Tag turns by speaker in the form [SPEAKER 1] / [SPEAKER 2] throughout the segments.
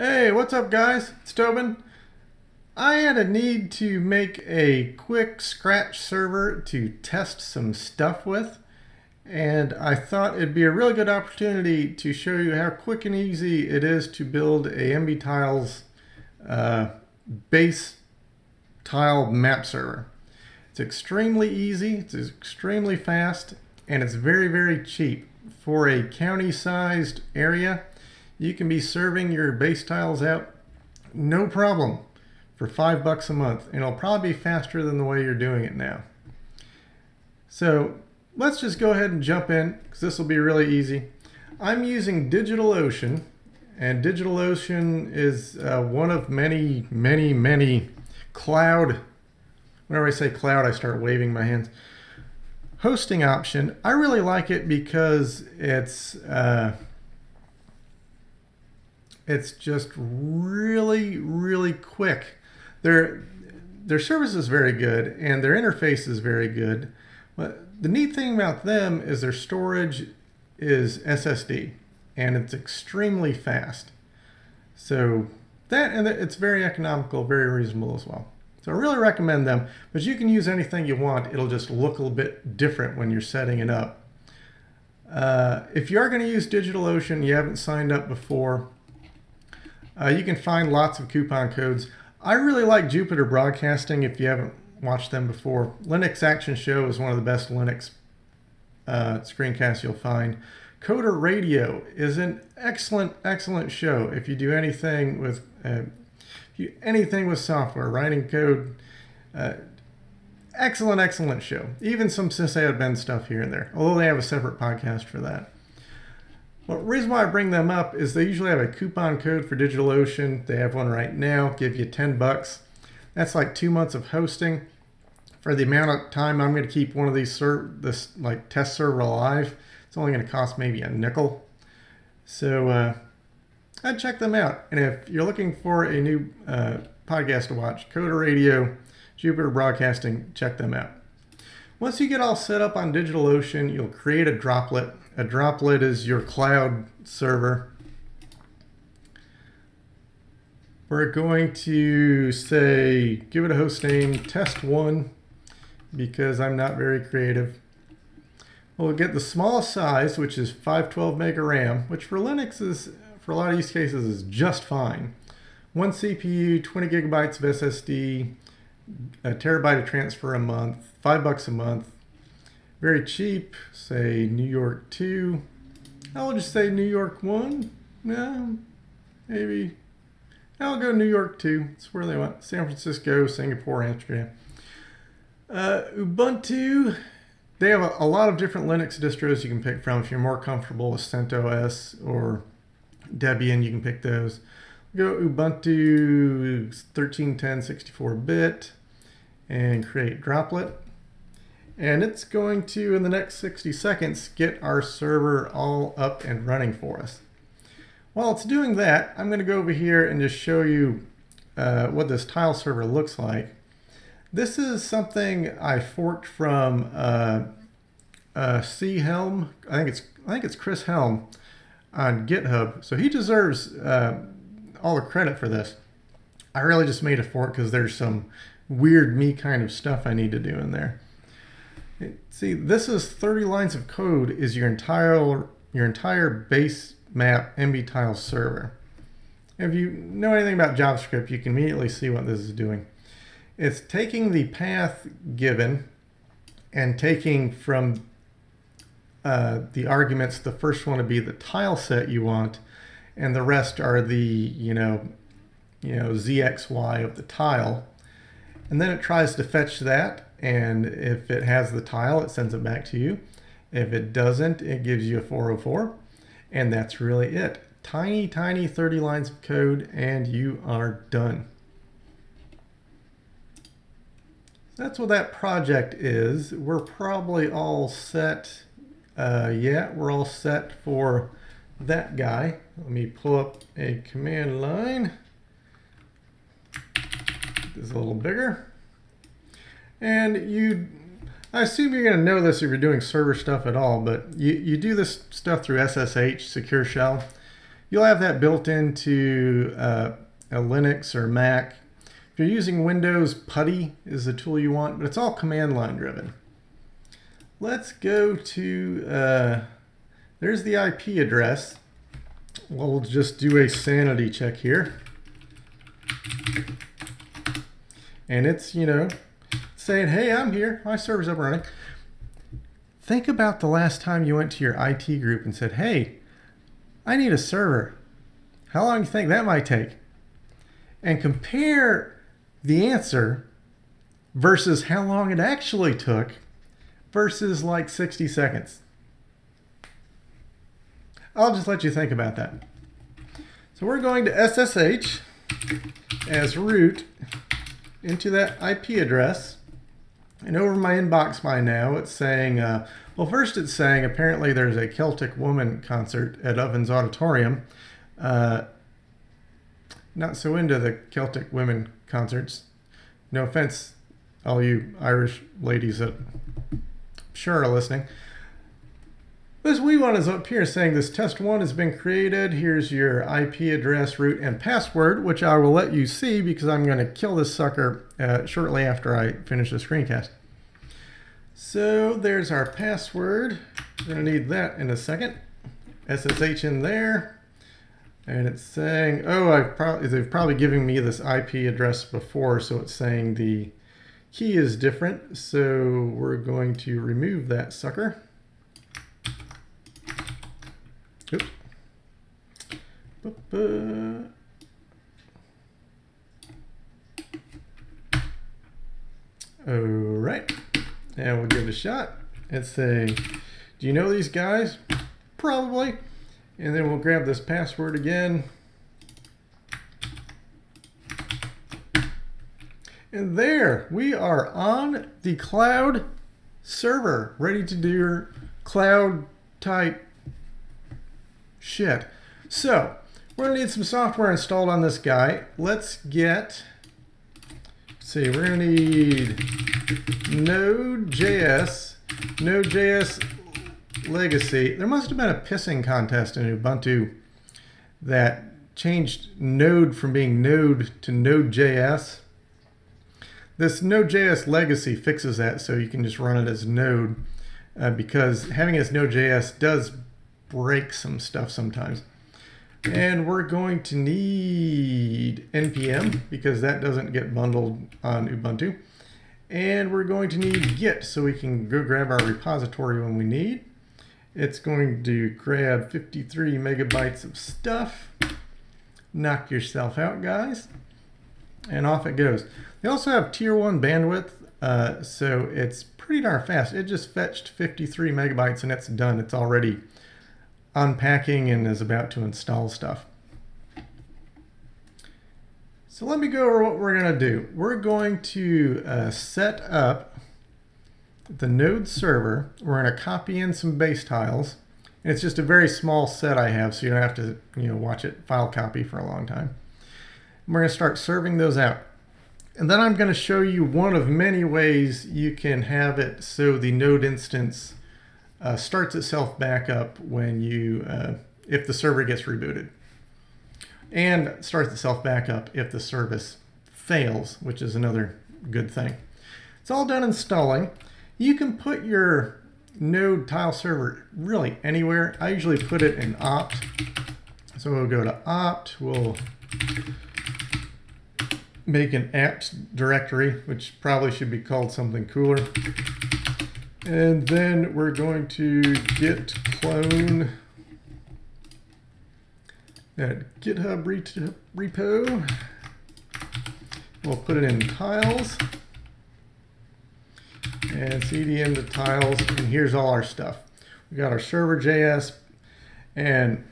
[SPEAKER 1] Hey, what's up guys? It's Tobin. I had a need to make a quick scratch server to test some stuff with and I thought it'd be a really good opportunity to show you how quick and easy it is to build a MB Tiles uh, base tile map server. It's extremely easy, it's extremely fast, and it's very, very cheap. For a county-sized area, you can be serving your base tiles out no problem for five bucks a month and it'll probably be faster than the way you're doing it now. So let's just go ahead and jump in because this will be really easy. I'm using DigitalOcean and DigitalOcean is uh, one of many, many, many cloud, whenever I say cloud, I start waving my hands. Hosting option, I really like it because it's, uh, it's just really, really quick. Their, their service is very good and their interface is very good. But the neat thing about them is their storage is SSD and it's extremely fast. So that and it's very economical, very reasonable as well. So I really recommend them, but you can use anything you want. It'll just look a little bit different when you're setting it up. Uh, if you are going to use DigitalOcean, you haven't signed up before, uh, you can find lots of coupon codes. I really like Jupiter Broadcasting if you haven't watched them before. Linux Action Show is one of the best Linux uh, screencasts you'll find. Coder Radio is an excellent, excellent show. If you do anything with uh, you, anything with software, writing code, uh, excellent, excellent show. Even some sysadmin stuff here and there, although they have a separate podcast for that. Well, the reason why I bring them up is they usually have a coupon code for DigitalOcean. They have one right now, give you 10 bucks. That's like two months of hosting. For the amount of time I'm going to keep one of these this like test server alive, it's only going to cost maybe a nickel. So uh, I'd check them out. And if you're looking for a new uh, podcast to watch, Coder Radio, Jupiter Broadcasting, check them out. Once you get all set up on DigitalOcean, you'll create a droplet a droplet is your cloud server. We're going to say, give it a host name, test one, because I'm not very creative. We'll get the smallest size, which is 512 mega RAM, which for Linux is, for a lot of use cases, is just fine. One CPU, 20 gigabytes of SSD, a terabyte of transfer a month, five bucks a month, very cheap, say New York 2. I'll just say New York 1. Yeah, maybe. I'll go New York 2. It's where they went. San Francisco, Singapore, Amsterdam. Uh, Ubuntu. They have a, a, lot of different Linux distros you can pick from. If you're more comfortable with CentOS or Debian, you can pick those. Go Ubuntu 1310 64-bit and create droplet and it's going to, in the next 60 seconds, get our server all up and running for us. While it's doing that, I'm going to go over here and just show you uh, what this tile server looks like. This is something I forked from uh, uh, C Helm. I think it's I think it's Chris Helm on GitHub. So he deserves uh, all the credit for this. I really just made a fork because there's some weird me kind of stuff I need to do in there. See, this is 30 lines of code is your entire your entire base map MB tile server. If you know anything about JavaScript, you can immediately see what this is doing. It's taking the path given and taking from uh, the arguments, the first one to be the tile set you want, and the rest are the, you know, you know, ZXY of the tile. And then it tries to fetch that and if it has the tile, it sends it back to you. If it doesn't, it gives you a 404. And that's really it. Tiny, tiny 30 lines of code and you are done. That's what that project is. We're probably all set. Uh, yeah, we're all set for that guy. Let me pull up a command line. This is a little bigger. And you, I assume you're going to know this if you're doing server stuff at all, but you, you do this stuff through SSH, Secure Shell. You'll have that built into uh, a Linux or Mac. If you're using Windows, PuTTY is the tool you want, but it's all command line driven. Let's go to, uh, there's the IP address. We'll just do a sanity check here. And it's, you know, saying, hey, I'm here. My server's up and running. Think about the last time you went to your IT group and said, hey, I need a server. How long do you think that might take? And compare the answer versus how long it actually took versus like 60 seconds. I'll just let you think about that. So we're going to SSH as root into that IP address. And over my inbox by now, it's saying, uh, well, first it's saying apparently there's a Celtic Woman concert at Ovens Auditorium. Uh, not so into the Celtic women concerts. No offense, all you Irish ladies that sure are listening. Wee one is up here saying this test one has been created. Here's your IP address, root, and password, which I will let you see because I'm going to kill this sucker uh, shortly after I finish the screencast. So there's our password. We're going to need that in a second. SSH in there. And it's saying, oh, I've probably, they've probably given me this IP address before, so it's saying the key is different. So we're going to remove that sucker. All right, and we'll give it a shot and say, do you know these guys? Probably. And then we'll grab this password again. And there, we are on the cloud server, ready to do your cloud type shit. So we're gonna need some software installed on this guy. Let's get, see, we're gonna need Node.js, Node.js legacy. There must have been a pissing contest in Ubuntu that changed Node from being Node to Node.js. This Node.js legacy fixes that so you can just run it as Node uh, because having it as Node.js does break some stuff sometimes. And we're going to need npm because that doesn't get bundled on Ubuntu. And we're going to need git so we can go grab our repository when we need. It's going to grab 53 megabytes of stuff. Knock yourself out, guys. And off it goes. They also have tier 1 bandwidth, uh, so it's pretty darn fast. It just fetched 53 megabytes and it's done. It's already unpacking and is about to install stuff. So let me go over what we're going to do. We're going to uh, set up the node server. We're going to copy in some base tiles. And it's just a very small set I have, so you don't have to you know, watch it file copy for a long time. And we're going to start serving those out. And then I'm going to show you one of many ways you can have it so the node instance uh, starts itself back up when you, uh, if the server gets rebooted. And starts itself back up if the service fails, which is another good thing. It's all done installing. You can put your node tile server really anywhere. I usually put it in opt. So we'll go to opt, we'll make an apps directory, which probably should be called something cooler. And then we're going to git clone that GitHub repo. We'll put it in tiles and cd into tiles. And here's all our stuff. We got our server.js and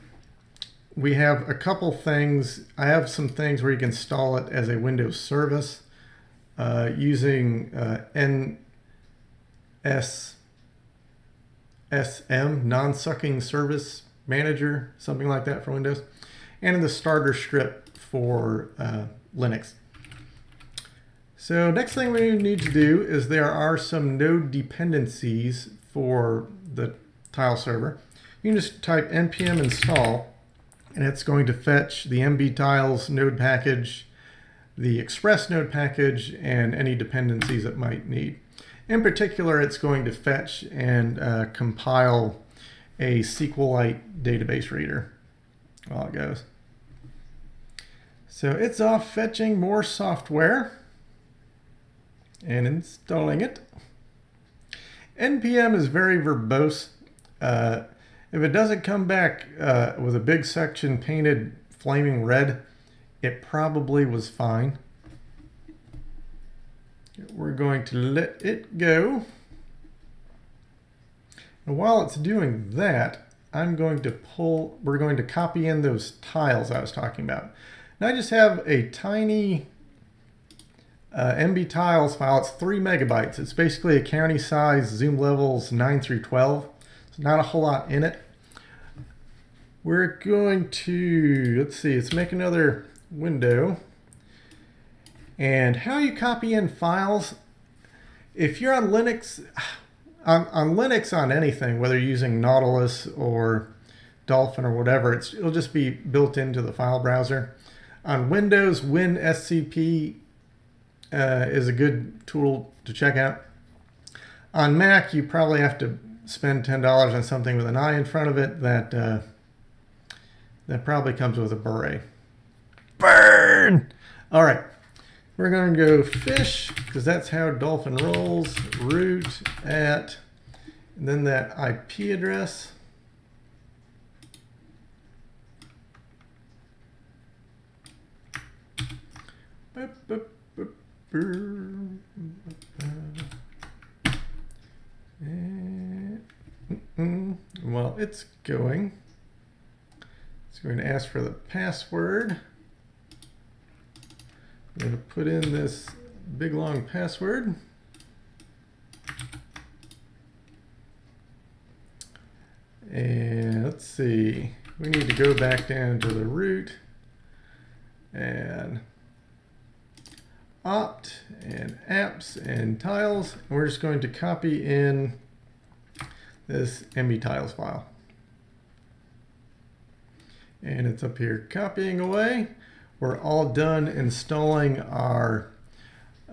[SPEAKER 1] we have a couple things. I have some things where you can install it as a Windows service uh, using uh, N S SM, non-sucking service manager, something like that for Windows, and in the starter script for uh, Linux. So next thing we need to do is there are some node dependencies for the tile server. You can just type npm install and it's going to fetch the mbtiles node package, the Express node package, and any dependencies it might need. In particular, it's going to fetch and uh, compile a SQLite database reader while it goes. So it's off fetching more software and installing it. NPM is very verbose. Uh, if it doesn't come back uh, with a big section painted flaming red, it probably was fine. We're going to let it go. And while it's doing that, I'm going to pull, we're going to copy in those tiles I was talking about. Now I just have a tiny uh, MB tiles file. It's three megabytes. It's basically a county size zoom levels 9 through 12. It's not a whole lot in it. We're going to, let's see, let's make another window. And how you copy in files, if you're on Linux, on, on Linux on anything, whether you're using Nautilus or Dolphin or whatever, it'll just be built into the file browser. On Windows, WinSCP uh, is a good tool to check out. On Mac, you probably have to spend $10 on something with an I in front of it that uh, that probably comes with a beret. Burn! All right, we're going to go fish because that's how Dolphin rolls. Root at, and then that IP address. Well, it's going. It's going to ask for the password. I'm going to put in this big long password. And let's see, we need to go back down to the root and opt and apps and tiles. And we're just going to copy in this MB tiles file. And it's up here copying away. We're all done installing our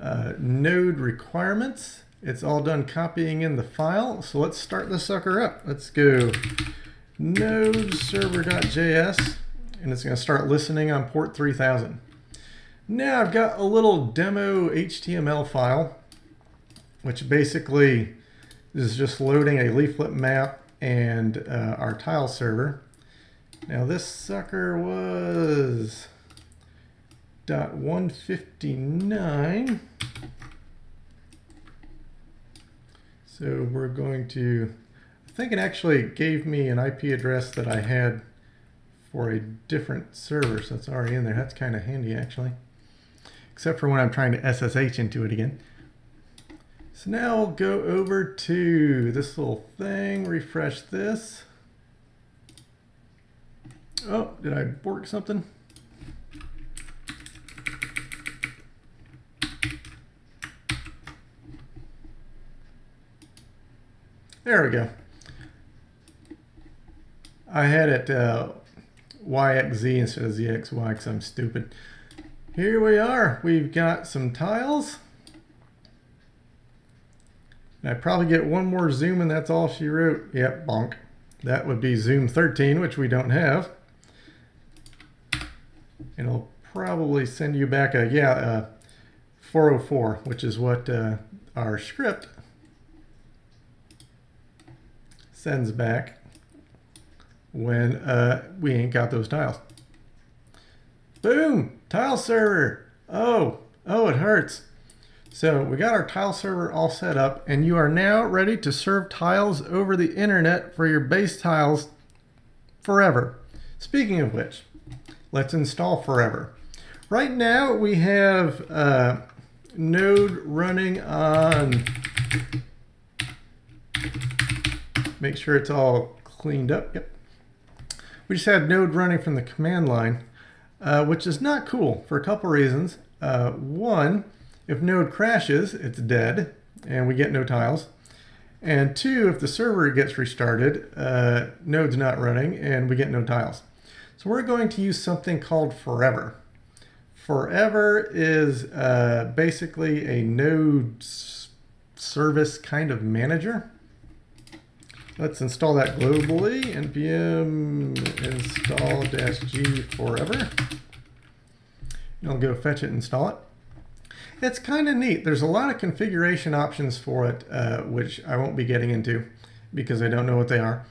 [SPEAKER 1] uh, node requirements. It's all done copying in the file. So let's start the sucker up. Let's go node server.js and it's going to start listening on port 3000. Now I've got a little demo HTML file, which basically is just loading a leaflet map and uh, our tile server. Now this sucker was dot 159. So we're going to, I think it actually gave me an IP address that I had for a different server, so it's already in there. That's kind of handy actually except for when I'm trying to SSH into it again. So now we'll go over to this little thing, refresh this. Oh, did I bork something? There we go. I had it uh, YXZ instead of ZXY because I'm stupid. Here we are. We've got some tiles. And I probably get one more zoom and that's all she wrote. Yep, bonk. That would be zoom 13, which we don't have. And it'll probably send you back a, yeah, a 404, which is what uh, our script sends back when uh, we ain't got those tiles. Boom, tile server. Oh, oh, it hurts. So we got our tile server all set up and you are now ready to serve tiles over the internet for your base tiles forever. Speaking of which, let's install forever. Right now we have uh, Node running on, make sure it's all cleaned up. Yep. We just had Node running from the command line uh, which is not cool for a couple reasons. Uh, one, if node crashes, it's dead and we get no tiles. And two, if the server gets restarted, uh, node's not running and we get no tiles. So we're going to use something called forever. Forever is uh, basically a node service kind of manager. Let's install that globally. npm install-g forever. And I'll go fetch it and install it. It's kind of neat. There's a lot of configuration options for it, uh, which I won't be getting into because I don't know what they are.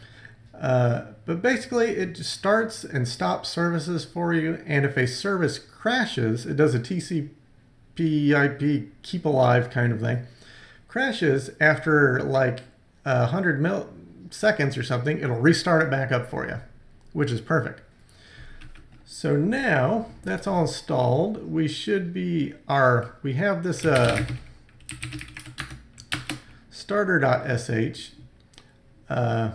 [SPEAKER 1] Uh, but basically, it just starts and stops services for you. And if a service crashes, it does a TCP IP keep alive kind of thing. Crashes after like a 100 milliseconds or something, it'll restart it back up for you, which is perfect. So now that's all installed, we should be our, we have this uh, starter.sh, uh,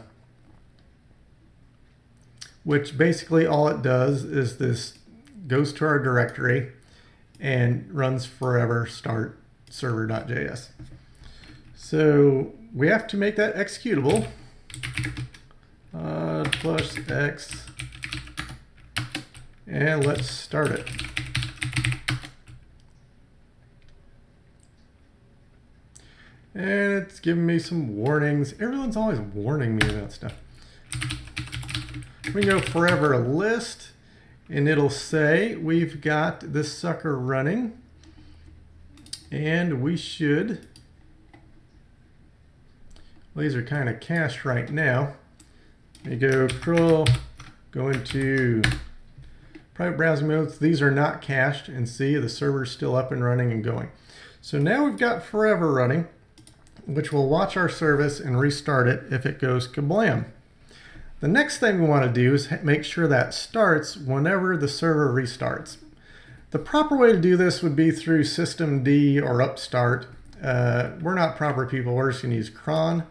[SPEAKER 1] which basically all it does is this goes to our directory and runs forever start server.js. So we have to make that executable. Uh, plus x and let's start it. And it's giving me some warnings. Everyone's always warning me about stuff. We go forever list, and it'll say we've got this sucker running. And we should, well, these are kind of cached right now. We go curl, go into Private browsing modes, these are not cached and see the server's still up and running and going. So now we've got forever running, which will watch our service and restart it if it goes kablam. The next thing we want to do is make sure that starts whenever the server restarts. The proper way to do this would be through systemd or upstart. Uh, we're not proper people, we're just going to use cron.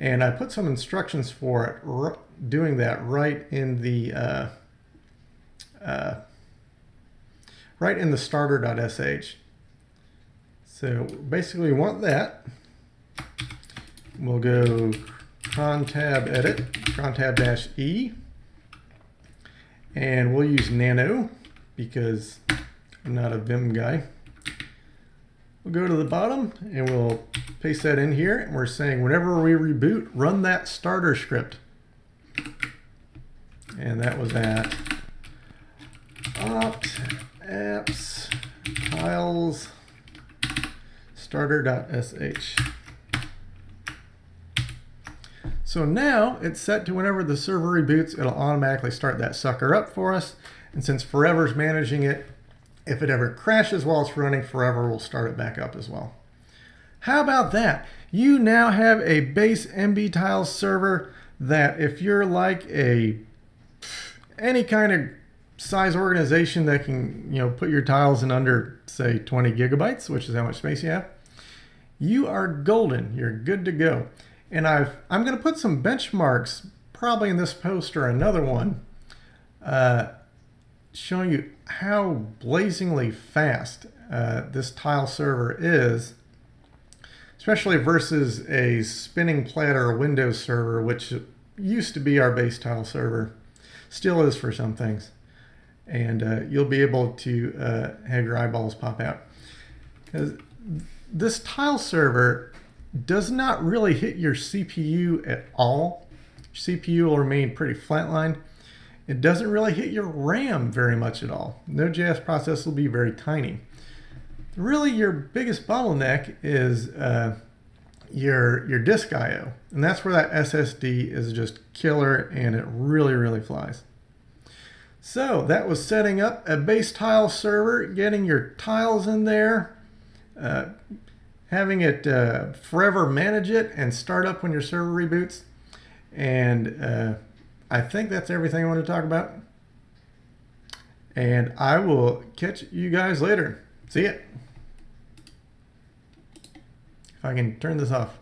[SPEAKER 1] And I put some instructions for it, doing that right in the uh, uh, right in the starter.sh. So basically we want that. We'll go cron tab edit, cron tab dash E, and we'll use nano because I'm not a Vim guy. We'll go to the bottom and we'll paste that in here. And we're saying whenever we reboot, run that starter script. And that was that opt apps tiles starter.sh. So now it's set to whenever the server reboots, it'll automatically start that sucker up for us. And since Forever's managing it, if it ever crashes while it's running, Forever we'll start it back up as well. How about that? You now have a base MB Tiles server that if you're like a any kind of size organization that can you know put your tiles in under say 20 gigabytes which is how much space you have you are golden you're good to go and I've I'm going to put some benchmarks probably in this post or another one uh, showing you how blazingly fast uh, this tile server is especially versus a spinning platter Windows server which used to be our base tile server still is for some things and uh, you'll be able to uh, have your eyeballs pop out. Because this tile server does not really hit your CPU at all. Your CPU will remain pretty flatlined. It doesn't really hit your RAM very much at all. Node.js process will be very tiny. Really, your biggest bottleneck is uh, your your disk I/O, and that's where that SSD is just killer, and it really really flies. So that was setting up a base tile server, getting your tiles in there, uh, having it uh, forever manage it and start up when your server reboots. And uh, I think that's everything I want to talk about. And I will catch you guys later. See ya. If I can turn this off.